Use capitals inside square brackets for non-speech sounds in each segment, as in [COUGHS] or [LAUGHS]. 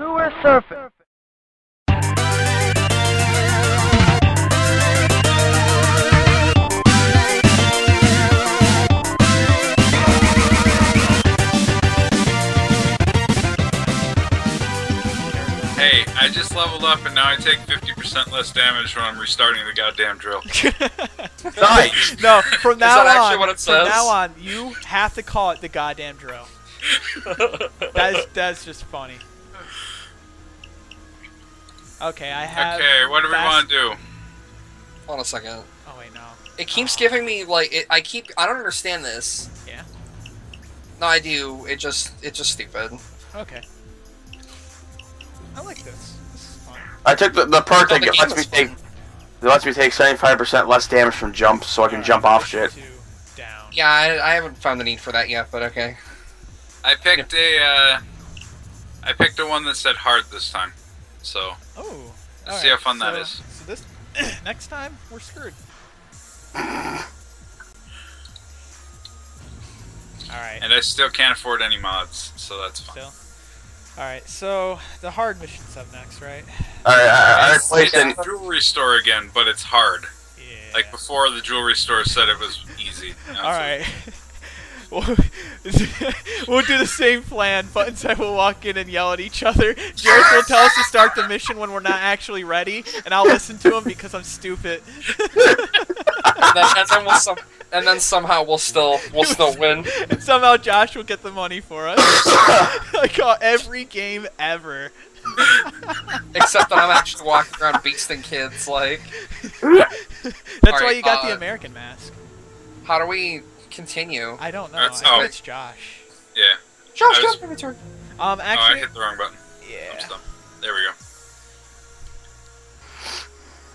Sewer surface. Hey, I just leveled up and now I take 50% less damage when I'm restarting the goddamn drill. [LAUGHS] Nice. [LAUGHS] no, from now that on, what it from says? now on, you have to call it the goddamn drill. [LAUGHS] That is that's just funny. Okay, I have. Okay, what do we fast- want to do? Hold on a second. Oh wait, no. It keeps giving me like it, I keep I don't understand this. Yeah. No, I do. It just it's just stupid. Okay. I like this. This is fun. I took the, the perk Oh, that lets me take fun. it lets me take 75% less damage from jumps, so I can Alright, jump off shit. down. Yeah, I, I haven't found the need for that yet, but okay. I picked a, uh, I picked a one that said hard this time. So, Oh. Let's see how fun that so, is. So this [CLEARS THROAT] next time we're screwed. All right. and I still can't afford any mods, so that's fine. Still. All right. So the hard mission's up next, right? Alright, I, I It's, replaced it's an, jewelry store again, but it's hard. Yeah. Like before, the jewelry store said it was easy. Now All it's right. [LAUGHS] [LAUGHS] We'll, do the same plan. Buttons and I will walk in and yell at each other. Jarek will tell us to start the mission when we're not actually ready, and I'll listen to him because I'm stupid. And then, and then we'll some, and then somehow we'll still we'll still win. and somehow Josh will get the money for us. [LAUGHS] like uh, every game ever. Except that I'm actually walking around beasting kids. Like, [LAUGHS] That's why you got the uh, American mask. how do we continue? I don't know. That's- I think oh. it's Josh. Yeah. Josh, I was- get my turn. Um, Oh, I actually, hit the wrong button. I'm yeah. stuck. There we go.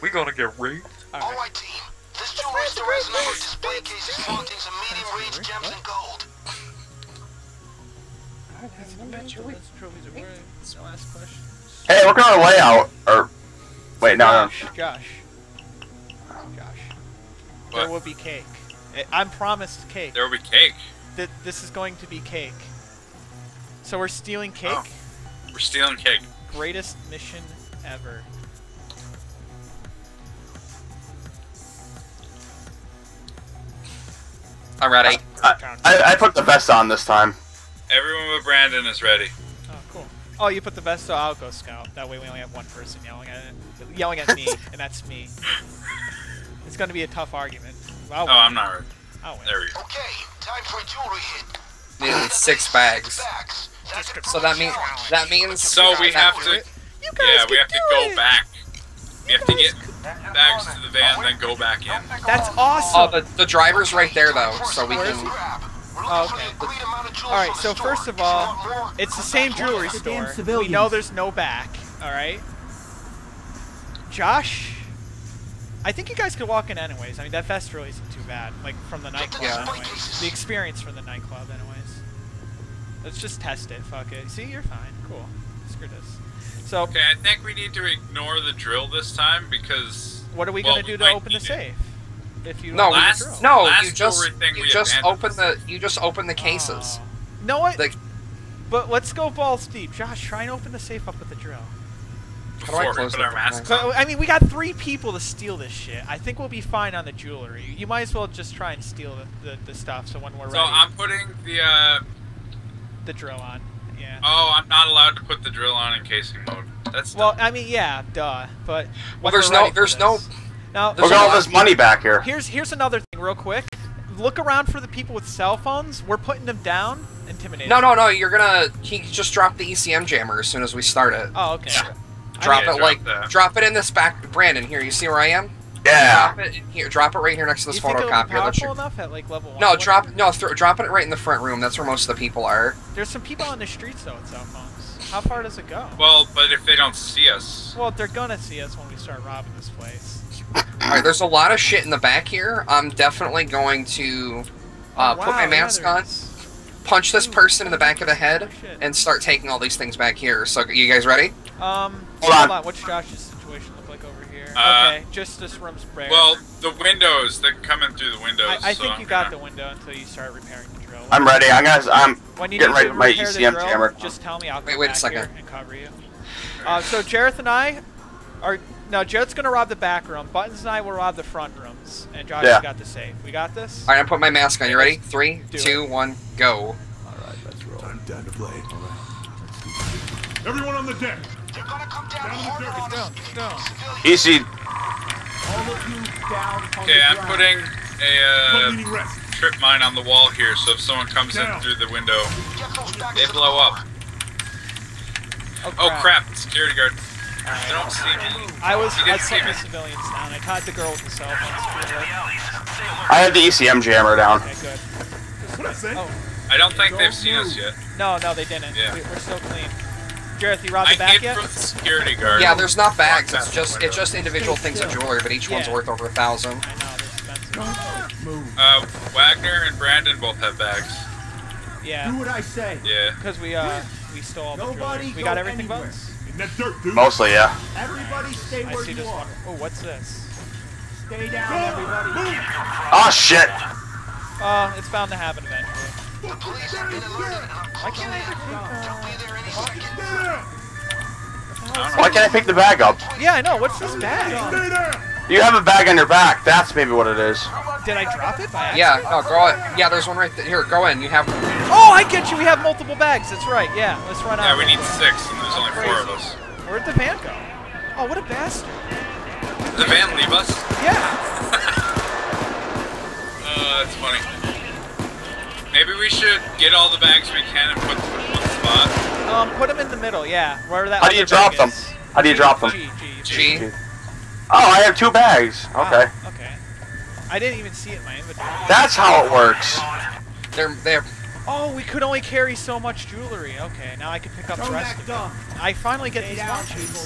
We gonna get raped? All right. Alright team, this jewelry store has a number of display cases flaunting some medium range gems and gold. Those trophies are worth- No ask questions. Hey, look at our layout. Or wait, no, no. Josh, Josh, Josh. There What? will be cake. I- I'm promised cake. There will be cake. Th- this is going to be cake. So we're stealing oh. cake. Oh. We're stealing cake. Greatest mission ever. I'm ready. Oh, I, I, I put the vest on this time. Everyone but Brandon is ready. Oh, cool. Oh, you put the vest on. I'll go scout. That way we only have one person yelling at it, yelling at me, [LAUGHS] and that's me. It's going to be a tough argument. I'll Oh. I'm not ready. I'll. There we go. Okay, time for a jewelry hit. Nearly six bags. Bags. That's a So that means that means So we have to. You guys Yeah, we have to go it. back. We have to get bags to the van, then go back in. That's Oh, awesome. the, the driver's right there though, so we can. he? Grab. We're looking Oh, okay. the agreed amount of jewels All right, so first of all, It's the uh, same jewelry The store. We know there's no back. All right. Josh, I think you guys could walk in anyways. I mean, that vest really isn't too bad. Like from the nightclub, Yeah. anyways. The experience from the nightclub, anyways. Let's just test it. Fuck it. See, you're fine. Cool. Screw this. So, Okay, I think we need to ignore the drill this time because. what are we well, gonna do to open the need it. safe? If you No, don't last- drill. No, Last you just thing you just open the you just open the cases. Oh. No, what? Like- but let's go balls deep. Josh, try and open the safe up with the drill. How do I Before we close put it? our masks So, on. I mean, we got three people to steal this shit. I think we'll be fine on the jewelry. You might as well just try and steal the, the, the stuff so when we're So ready, I'm putting the. uh... the drill on. Yeah. Oh, I'm not allowed to put the drill on in casing mode. That's Well. I mean, yeah, duh. But Well, there's no there's no Now, There's Look at all this money back here. here's here's another thing, real quick. Look around for the people with cell phones. We're putting them down. Intimidating. no no no. You're gonna he just drop the ECM jammer as soon as we start it. Oh, okay. Yeah. Drop Yeah, it drop like that. drop it in this back. Brandon, here you see where I am? Yeah. Drop it in here. Drop it right here next to this you think it'll photocopier. That powerful you- enough at like level one? No, or drop no th- drop it right in the front room. That's where most of the people are. There's some people on the streets though with cell phones. How far does it go? Well, but if they don't see us. Well, they're gonna see us when we start robbing this place. All right, there's a lot of shit in the back here. I'm definitely going to uh, Oh, put my wow, mask yeah, on, punch this person in the back of the head, and start taking all these things back here. So, you guys ready? Um, Hold hold on. on. What's Josh's situation look like over here? Uh, okay, just this room's bare. Well, the windows, they're coming through the windows. I, I so think I'm you got the gonna- window until you start repairing the drill. I'm ready. I'm gonna. I'm when you getting ready to for my ECM drill, jammer. Just tell me. I'll Wait, come wait a second. and cover you. Uh, so Jareth and I are now. Jareth's gonna rob the back room. Buttons and I will rob the front rooms, and Josh Yeah. has got the safe. We got this. All right, I'm putting my mask on. You ready? Three, Do two, one, go. Time down to play. Everyone on the deck. They're down Down the harder dirt, on down, us if down. it's civilians. Easy. All of you down on Okay, the I'm putting a uh, trip mine on the wall here, so if someone comes in through the window, Get those bags they blow up. Oh Oh crap! Security guard. They don't see me. I was. You I didn't put see the me. civilians down. I caught the girl with the cell phone. I had the ECM jammer down. Okay, good. What I say? Oh I don't think they've seen us yet. no, no, they didn't. Yeah. We, we're still clean. Jareth, you robbed I the back yet? from the security guard. Yeah, there's not bags. It's just it's just individual things of jewelry, but each one's worth over a thousand. I know they're expensive. Move. Uh, Wagner and Brandon both have bags. Yeah. Do Yeah, what I say. Yeah. because we uh we stole all the Nobody jewelry. We got everything, anywhere. Buttons. In that dirt. Mostly, yeah. Everybody stay I where see you this are. one. Oh, what's this? Stay down, everybody. Oh shit. Uh, it's bound to happen eventually. The police have been alerted and are Why can't I closing in. ever They'll be there any second. Why can't I pick the bag up? Yeah, I know. What's this bag? You have a bag on your back. That's maybe what it is. Did I drop it by accident? Yeah, no, go in. Yeah, there's one right there. Here, go in. You have. Oh, I get you. We have multiple bags. That's right. Yeah, let's run out. Yeah, we need six, and there's only four of us. Where'd the van go? Oh, what a bastard. Did the van leave us? Yeah. [LAUGHS] Uh, oh, that's funny. Maybe we should get all the bags we can and put them in one spot. Um, put them in the middle. Yeah, where that. How do you drop bag them? How do you drop them? G, G, G. Oh, I have two bags. Okay. Ah, okay. I didn't even see it in my inventory. That's how it works. They're they're. Oh, we could only carry so much jewelry. Okay, now I can pick up the rest act of it. dumb. I finally get Stay these down, watches. people.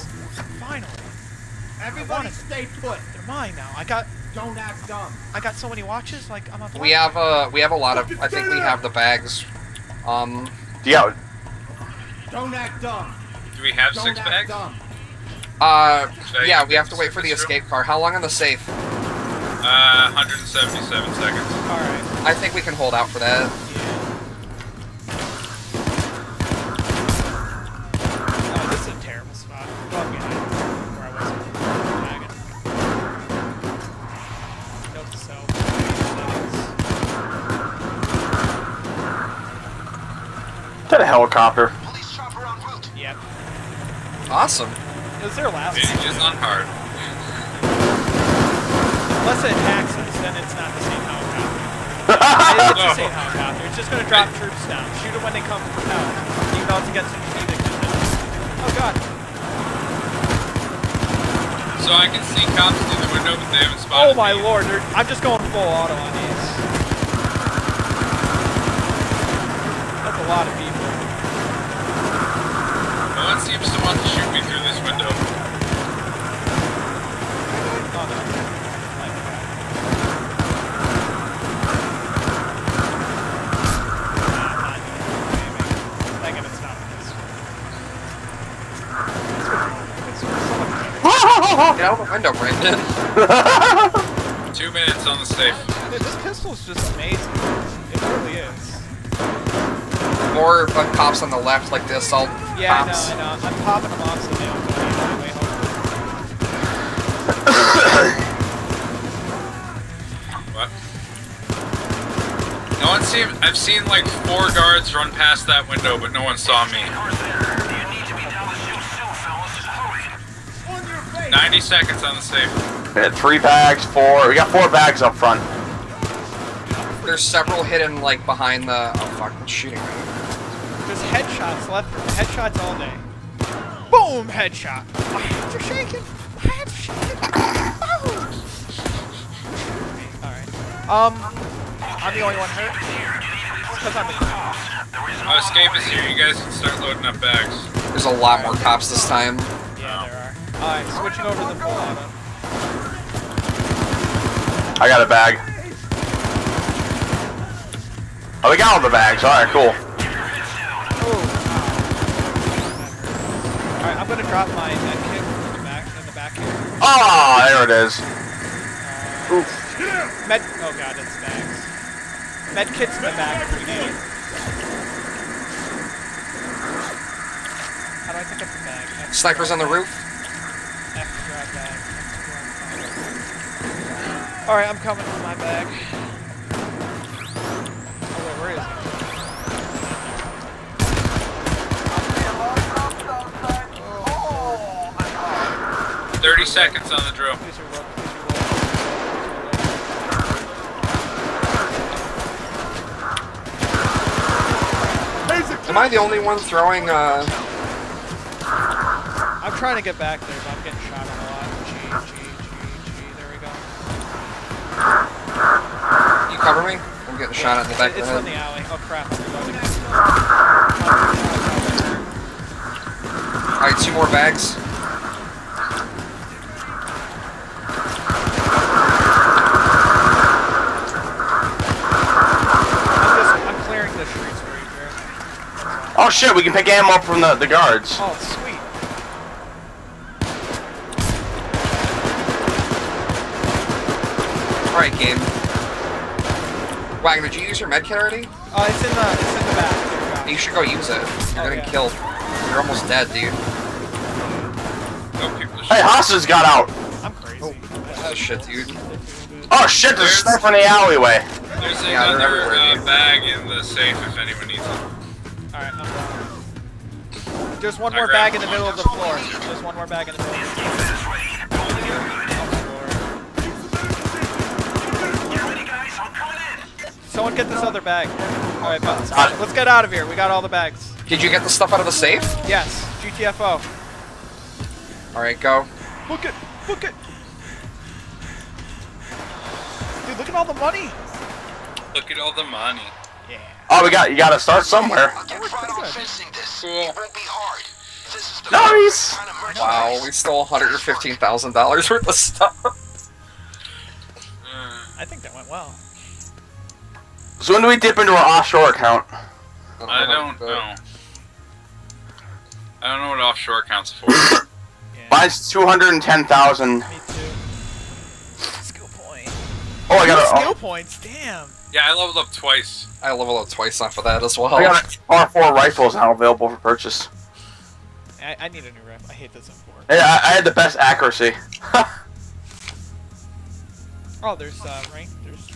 Finally, Everybody wanted- stay put. they're mine now. I got, Don't act dumb. I got so many watches. Like I'm a. We have uh we have a lot of. I think we have the bags. Um, Yeah. Don't act dumb. Do we have Don't six bags? dumb. uh, Should I yeah, we have to wait for the this room? escape car. How long on the safe? Uh, 177 seconds. All right. I think we can hold out for that. To the helicopter. Police chopper en route. Yep. Awesome. It was their last. Bandages on hard. Unless it attacks us, then it's not the same helicopter. it's [LAUGHS] the same helicopter. It's just gonna drop troops down. Shoot them when they come out. Even though it's against the Phoenix. Oh god. So I can see cops through the window, but they haven't spotted Oh spotted my me. lord. They're, I'm just going full auto on these. That's a lot of people. No one seems to want to shoot me through this window. Oh no. Like Nah, not even. Like if it's not. Get out of the window, Brandon. [LAUGHS] Two minutes on the safe. Dude, this pistol's just amazing. It really is. More uh, cops on the left, like the assault Yeah, cops. I know, I know. I'm popping them off so they don't go the way home. [COUGHS] What? No one seen. I've seen like four guards run past that window, but no one saw me. On your face. 90 seconds on the safe. We had three bags, four. We got four bags up front. There's several hidden like behind the. Oh fuck! It's shooting me. Just headshots left. Headshots all day. Boom! Headshot. My hands are shaking. My hands are shaking. Boom! Alright. Um, I'm the only one hurt. Because I'm the Oh, escape is here. You guys can start loading up bags. There's a lot more cops this time. Yeah, there are. Alright, switching over to the full auto. I got a bag. Oh, we got all the bags. All right, cool. I'm gonna drop my med kit in the back in the back here. Ah, there it is. Oof. Med oh god, it's bags. Med kit's in the back need. How do I Pick up the bag. F Snipers on the roof. F grab bag. Alright, I'm coming with my bag. 30 seconds on the drill. Am I the only one throwing, uh... I'm trying to get back there, but I'm getting shot a lot. G, G, G, G, there we go. You cover me? I'm getting shot yeah, at the back It's in the alley. Oh crap, I'm reloading. Alright, two more bags. Oh shit, we can pick ammo up from the, the guards. Oh, sweet. Alright, game. Wagner, did you use your medkit already? Oh, it's in the, it's in the back. There we go. You should go use it. You're Oh, getting yeah. killed. You're almost dead, dude. No people. Hey, hostage got out. I'm crazy. Oh, shit, dude. Oh shit, there's a sniper in the alleyway. There's Yeah, another uh, bag in the safe if anyone There's one more bag in the middle of the floor. There's one more bag in the middle of the floor. Someone get this other bag. Alright, but Uh, let's get out of here. We got all the bags. Did you get the stuff out of the safe? Yes, GTFO. Alright, go. Book it! Book it! Dude, look at all the money! Look at all the money. Yeah. Oh, we got you got to start somewhere. I'll get right on fencing this. Cool. It won't be hard. This is the Nice. kind of merchandise. Wow, we stole $115,000 worth of stuff. I think that went well. So when do we dip into our offshore account? I don't know. I don't know what offshore accounts for. [LAUGHS] Yeah. Mine's two hundred and ten thousand. Me too. Skill point. Oh, I got Skill a. points, damn. Yeah, I leveled up twice. I leveled up twice off of that as well. I got a R4 rifles now available for purchase. I, I need a new rep. I hate this M4. Hey, I, I had the best accuracy. [LAUGHS] Oh, there's uh, rank. There's.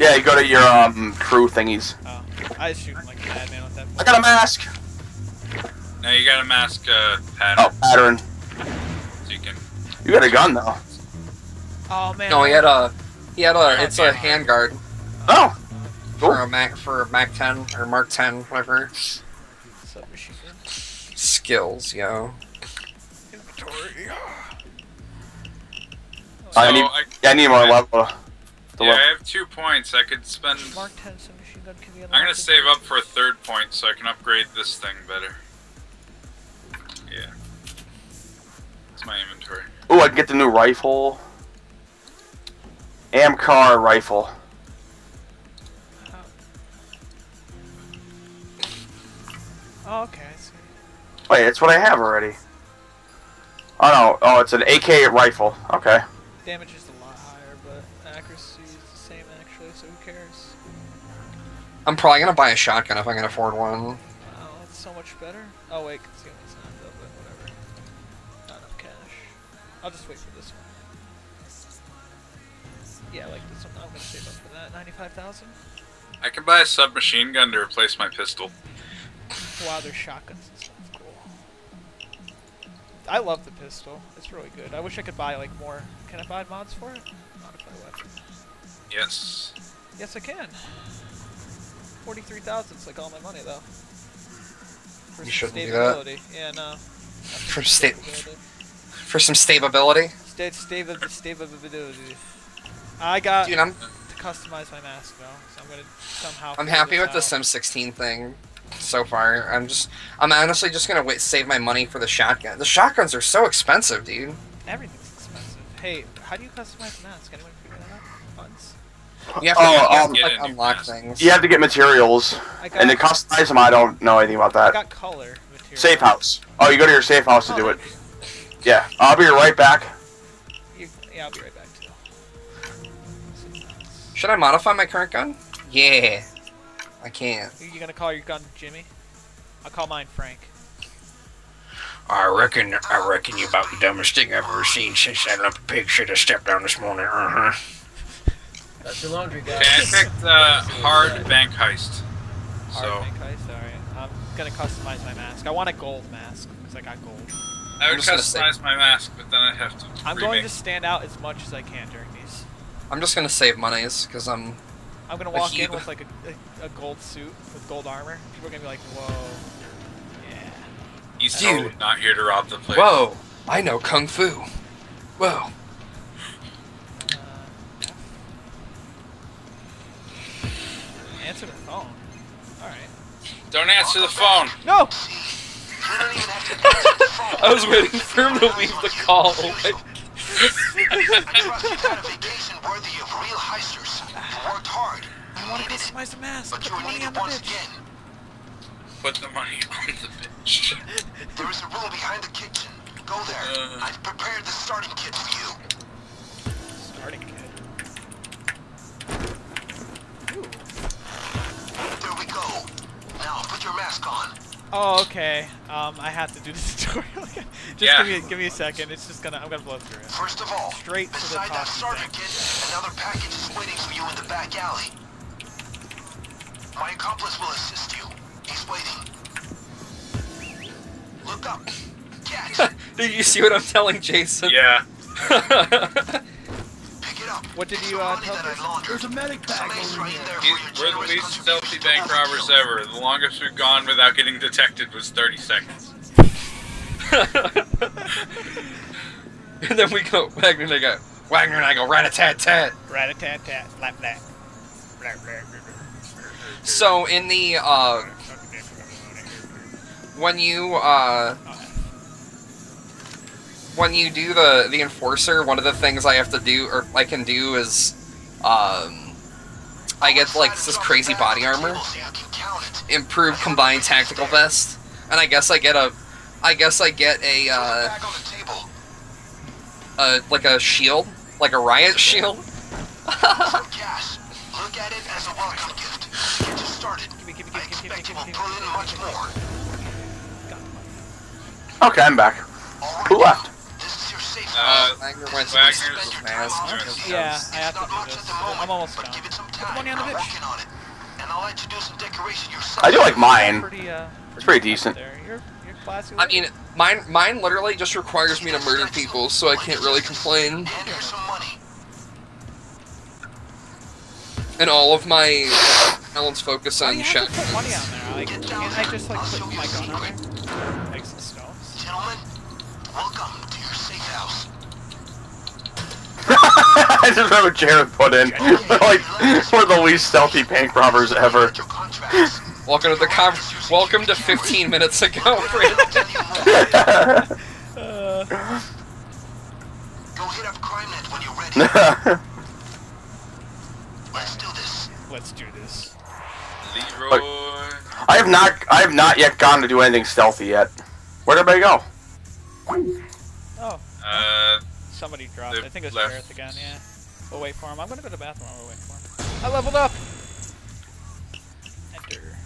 yeah, you go to your um crew thingies. Oh, I just shoot like a madman with that. I got a mask. Now you got a mask uh, pattern Oh, pattern. so you can. You got a gun though. Oh man. No, he had a... He had a... It's a handguard Oh, for a Mac for a Mac 10 or Mark 10, whatever. Submachine gun. Skills, yo. Inventory. I need- I, I need more level. The yeah, level. I have two points. I could spend. Mark 10 submachine gun can be. I'm gonna save up for a third point so I can upgrade this thing better. Yeah. It's my inventory. Ooh, I can get the new rifle. Amcar rifle. Oh, okay. I see. Wait, it's what I have already. Oh no, oh, it's an AK rifle. Okay. Damage is a lot higher, but accuracy is the same actually. So who cares? I'm probably gonna buy a shotgun if I can afford one. Oh, that's so much better. Oh wait, concealment's not though, but whatever. Not enough cash. I'll just wait for this one. Yeah, like this one. I'm gonna save up for that. Ninety-five thousand. I can buy a submachine gun to replace my pistol. Wow, there's shotguns and stuff. Cool. I love the pistol. It's really good. I wish I could buy like more. Can I buy mods for it? Modify weapon. Yes. Yes, I can. Forty-three thousand. It's like all my money though. For You some shouldn't do that. stability. Yeah, no. [LAUGHS] For sta- For some stability. Sta- stable, stability. I got Dude, I'm to customize my mask though, so I'm gonna somehow. I'm happy this with the. Sim 16 thing so far. I'm just I'm honestly just gonna wait save my money for the shotgun. The shotguns are so expensive, dude. Everything's expensive. Hey, how do you customize the mask? Anyone figure that out? Buttons. You have to, Oh, you have um, to, like, Get a unlock mask. things. You have to get materials, got. and to customize them, I don't know anything about that. I that. got color material. Safe house. Oh, you go to your safe house to Oh, do it. Yeah, I'll be right back. You, yeah, I'll be right back too. Should I modify my current gun? Yeah. I can't. You you gonna call your gun Jimmy? I'll call mine Frank. I reckon, I reckon you about the dumbest thing I've ever seen since that lump of pig should have stepped down this morning. Uh huh. That's your laundry guy. Okay, I picked uh, hard bank heist. Hard So bank heist, alright. I'm gonna customize my mask. I want a gold mask, because I got gold. I would just customize my mask, but then I'd have to. I'm remake. going to stand out as much as I can during these. I'm just gonna save monies because I'm. I'm gonna walk you- in with like a, a, a gold suit with gold armor. People are gonna be like, whoa. Yeah. He's Dude. totally not here to rob the place. Whoa! I know kung fu. Whoa! Uh, Answer the phone. Alright. Don't answer the phone. No! You don't even have to answer the phone. I was waiting for him to leave the call. [LAUGHS] I worked hard. I want to customize the mask. but Put you the were money on needed the once bitch. again. Put the money [LAUGHS] on the bitch. [LAUGHS] There is a room behind the kitchen. Go there. Uh. I've prepared the starting kit for you. Starting kit. There we go. Now put your mask on. Oh, okay. Um, I have to do this [LAUGHS] tutorial again. Just Yeah. give me give me a second. It's just gonna I'm gonna blow through it. First of all, Straight to the beside that talking starter thing. kit, another package is waiting for you in the back alley. My accomplice will assist you. He's waiting. Look up. [LAUGHS] Catch. Did you see what I'm telling Jason? [LAUGHS] Yeah. Pick it up. What did you, uh, tell that I Jason? laundered. There's a medic Some bag over here. there for He- your we're the least stealthy bank robbers ever. The longest we've gone without getting detected was 30 seconds. [LAUGHS] and then we go Wagner and I go Wagner and I go rat a tat tat. Rat a tat tat, slap that. So in the uh, when you uh, when you do the the enforcer, one of the things I have to do or I can do is um, I get like this crazy body armor, improved combined tactical vest, and I guess I get a I guess I get a uh, a like a shield, like a riot shield. Look at it as a welcome gift. Get you started. Okay, I'm back. Who left? Uh. Wagner went to Wagner's Spend your time mask. out Yes. here. Yeah, I have to do much this. moment, I'm almost but done. give it some Put time. the money on the I'm bitch. on it. And I'll let you do some decoration yourself. I do like mine. Pretty, uh, It's pretty decent. You're, you're. I mean, mine mine literally just requires me to murder people, so I can't really complain. And here's some money. And all of my talents focus on you shot. put money on there? Like, can't I just like put my gun on secret. there? Make some stones. Gentlemen, welcome to your safe house. [LAUGHS] I just remember Jared put in [LAUGHS] like one of the least stealthy bank robbers ever. Get your contracts. Welcome to the con- Welcome to 15 minutes ago. [LAUGHS] Fred. Uh, Go hit up CrimeNet when you're ready. Let's do this. let's do this. Leroy. I have not I have not yet gone to do anything stealthy yet. Where'd everybody go? Uh, somebody dropped. I think it's left. Jareth again. Yeah. We'll wait for him. I'm gonna go to the bathroom. while we're waiting for him. I leveled up. Enter.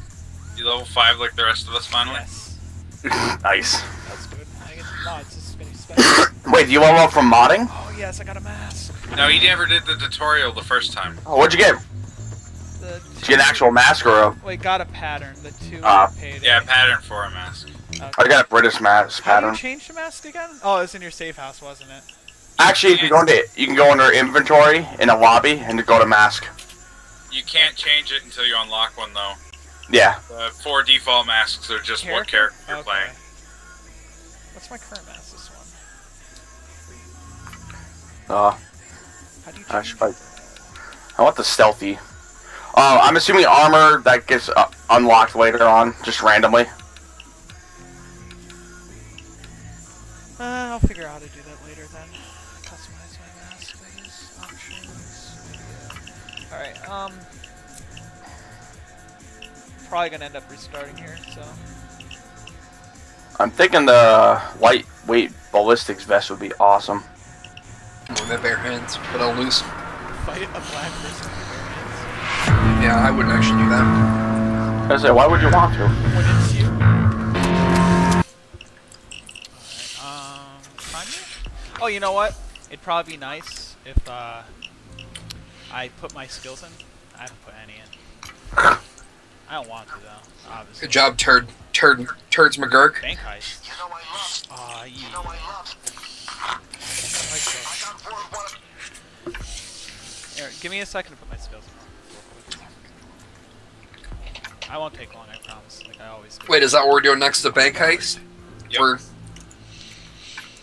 you level 5 like the rest of us finally? Yes. [LAUGHS] nice. That's good. I get mods. This is gonna be [COUGHS] special. Wait, do you level up from modding? oh yes, I got a mask. No, he never did the tutorial the first time. Oh, what'd you get? The Did you get an actual mask or a? Wait, got a pattern. The two Ah. paid. Yeah, pattern for a mask. Okay. I got a British mask How do pattern. you change the mask again? Oh, it's in your safe house, wasn't it? Actually, if you go into you can go under inventory in a lobby and go to mask. You can't change it until you unlock one, though. Yeah. The four default masks are just what character you're Okay. playing. What's my current mask? This one. Uh, How do you I change? should probably- I want the stealthy. Uh, I'm assuming armor that gets uh, unlocked later on, just randomly. Probably gonna end up restarting here, so. I'm thinking the lightweight ballistics vest would be awesome. With my bare hands, but I'll lose. Fight a black person with bare hands. Yeah, I wouldn't actually do that. I say, why would you want to? When it's you. remind me? Oh, you know what? It'd probably be nice if uh, I put my skills in. I haven't put any in. [LAUGHS] I don't want to though. Obviously. Good job, turd, turd, turds McGurk. Bank heist. You know I love. Aw, you. You know I love. like I this. got word one. Here, give me a second to put my skills in. I won't take long, I promise. Like I always do. Wait, is that what we're doing next to bank heist? Yep. We're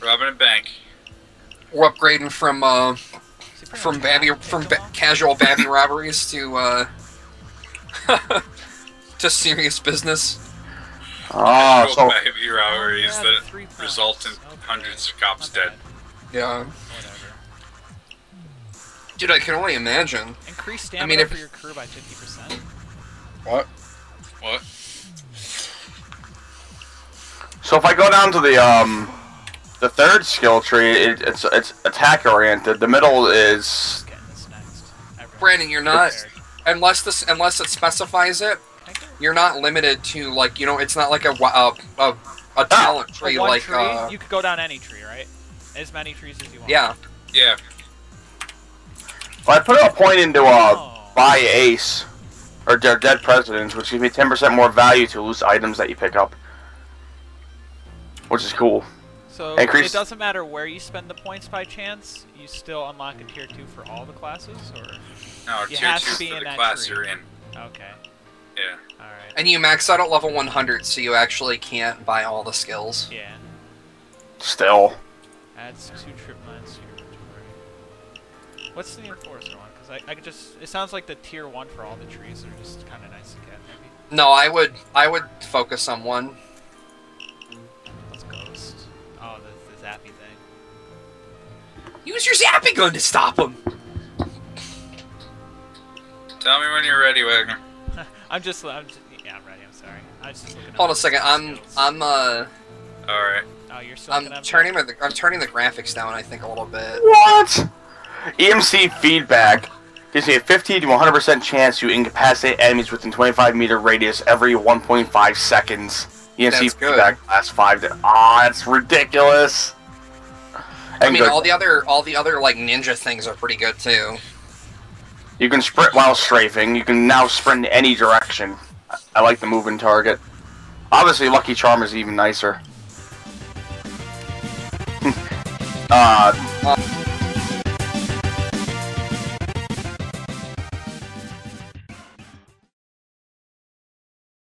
Robbing a bank. we're upgrading from uh Is he pretty from babby from ba- casual babby robberies to uh [LAUGHS] [LAUGHS] to serious business. Oh, Actual so baby robberies that the three result in Okay. hundreds of cops dead. Yeah, Whatever. dude, I can only imagine. Increase I stamina mean, if- for your crew by 50%. What? What? so if I go down to the um the third skill tree, it, it's it's attack oriented. The middle is Getting this Brandon, you're not unless this unless it specifies it. Can I go? You're not limited to like you know. It's not like a wa- a a, a talent tree one like tree, uh you could go down any tree, right? As many trees as you want. yeah. Yeah. if I put a point into uh Oh. buy ace or dead, dead presidents, which gives me ten percent more value to loose items that you pick up, which is cool. So Increase- it doesn't matter where you spend the points by chance. You still unlock a tier two for all the classes, or No, It tier has to two be for in the that class tree. you're in. okay, Yeah. all right, And you max out at level 100, so you actually can't buy all the skills. yeah. Still, Adds two trip lines to your inventory. What's the enforcer one? Because I, I could just. It sounds like the tier one for all the trees are just kind of nice to get. Maybe. No, I would I would focus on one. Let's ghost. Oh, the, the zappy thing. Use your zappy gun to stop him. Tell me when you're ready, Wagner. I'm just. I'm just. Yeah, I'm ready. I'm sorry. I was just looking. Hold on up a second. I'm skills. I'm uh All right. Oh, you're still. I'm turning the I'm turning the graphics down. I think a little bit. what? EMC feedback gives me a 50 to 100 percent chance to incapacitate enemies within 25 meter radius every 1.5 seconds. EMC That's good. feedback lasts five. To, ah, that's ridiculous. I mean, good. all the other all the other like ninja things are pretty good too. You can sprint while strafing. You can now sprint in any direction. I- like the moving target. Obviously, Lucky Charm is even nicer. [LAUGHS] uh,